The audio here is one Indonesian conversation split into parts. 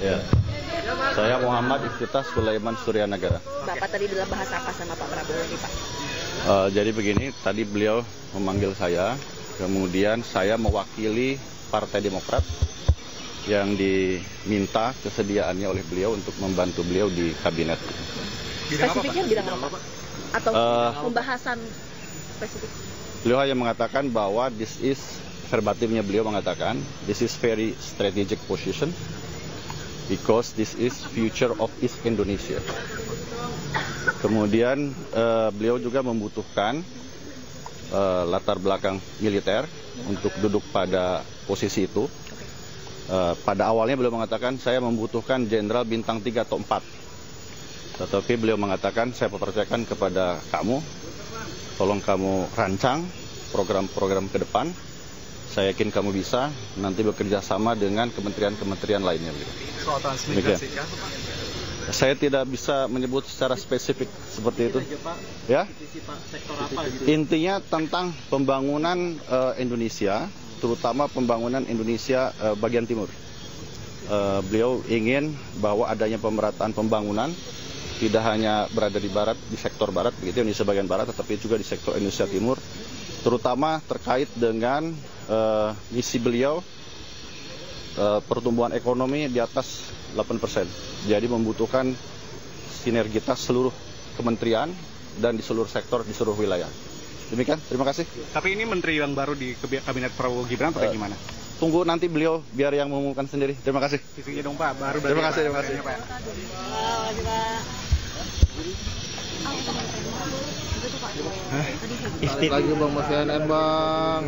Ya. Saya Muhammad Iftitah Sulaiman Suryanagara. Bapak tadi dalam bahasa apa sama Pak Prabowo ini Pak? Eh, jadi begini, tadi beliau memanggil saya, kemudian saya mewakili Partai Demokrat yang diminta kesediaannya oleh beliau untuk membantu beliau di kabinet. Spesifiknya bidang apa Pak? Atau Eh, pembahasan spesifik? Beliau hanya mengatakan bahwa this is verbatimnya beliau mengatakan this is very strategic position because this is future of East Indonesia. Kemudian eh, beliau juga membutuhkan eh, latar belakang militer untuk duduk pada posisi itu. Eh, pada awalnya beliau mengatakan saya membutuhkan jenderal bintang 3 atau 4. Tetapi beliau mengatakan saya percayakan kepada kamu tolong kamu rancang program-program ke depan. Saya yakin kamu bisa nanti bekerja sama dengan kementerian-kementerian lainnya. Soal transmigrasi kah, Pak? Saya tidak bisa menyebut secara spesifik seperti itu. Ya, sektor apa gitu? intinya tentang pembangunan eh, Indonesia, terutama pembangunan Indonesia eh, bagian timur. Eh, beliau ingin bahwa adanya pemerataan pembangunan tidak hanya berada di barat di sektor barat begitu Indonesia bagian barat tetapi juga di sektor Indonesia timur terutama terkait dengan eh, misi beliau eh, pertumbuhan ekonomi di atas 8%. Jadi membutuhkan sinergitas seluruh kementerian dan di seluruh sektor di seluruh wilayah. Demikian, terima kasih. Tapi ini menteri yang baru di kabinet Prabowo Gibran atau Eh, gimana? Tunggu nanti beliau biar yang mengumumkan sendiri. Terima kasih. Visinya dong Pak, baru Terima berarti, kasih, Pak. terima kasih. Pak. Balik lagi bang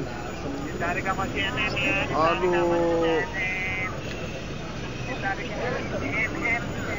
mau CNN bang. Aduh.